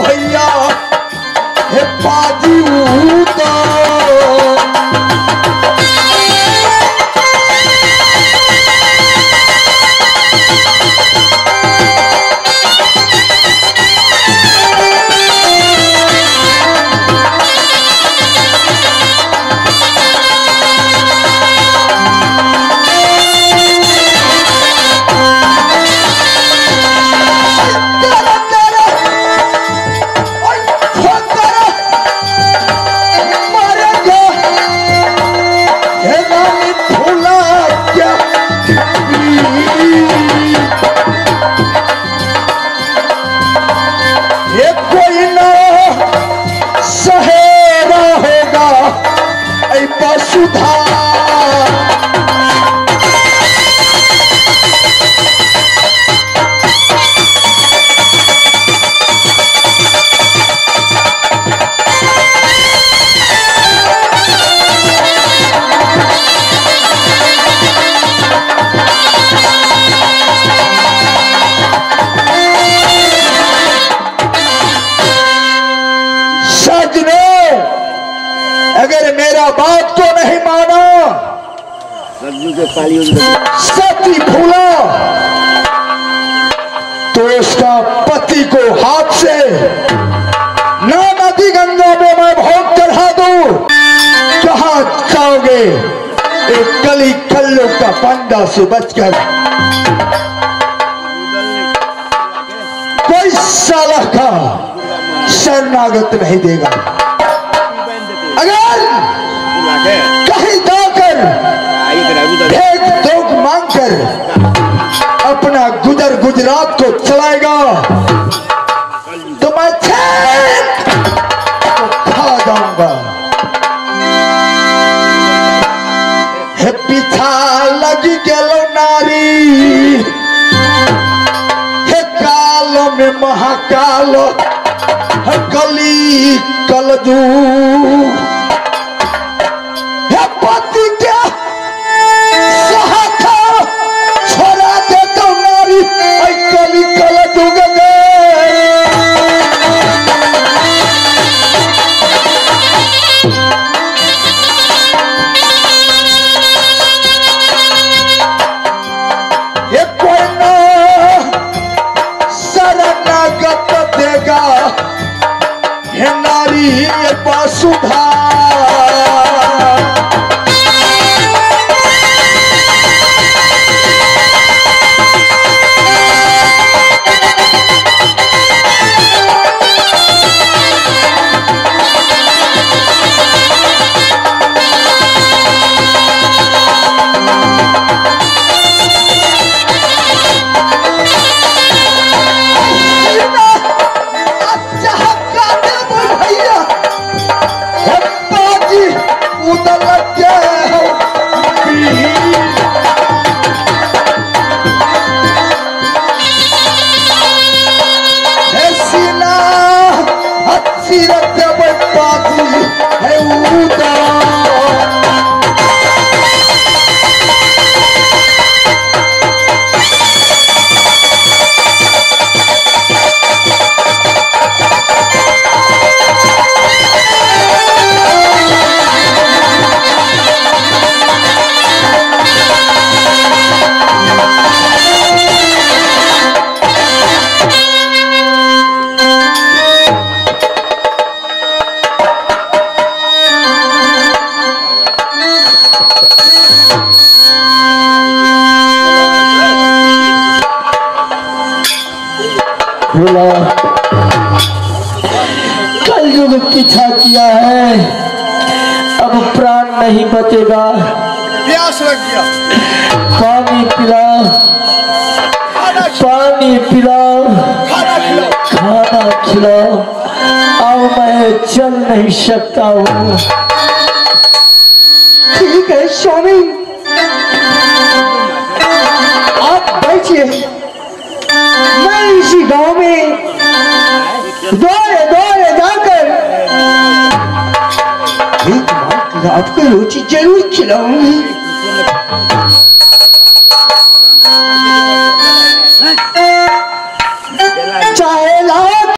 भैया हे बाजी उता बात को नहीं माना। सती भूला। तो उसका पति को हाथ से ना नदी गंगा में मैं भोग चढ़ा दू। कहा जाओगे, एक गली खल्लों का पंडा से बचकर कोई साला का शरणागत नहीं देगा। अगर कहीं जाकर भेद दोग मांगकर अपना गुजर गुजरात को चलाएगा। तो मैं को खा जाऊँगा। हे पीछा लगी गेलो नारी। हे कालो में महाकालो हे कली कलजू। बोला कल युग पीछा किया है अब प्राण नहीं बचेगा। प्यास लग गया। पानी पिलाओ पानी पिलाओ खिलाओ। खाना खिलाओ। अब मैं चल नहीं सकता हूँ। ठीक है स्वामी। आप बैठिए। दौड़े दौड़े जाकर। एक बात आपको रोटी ज़रूर खिलाऊँगी।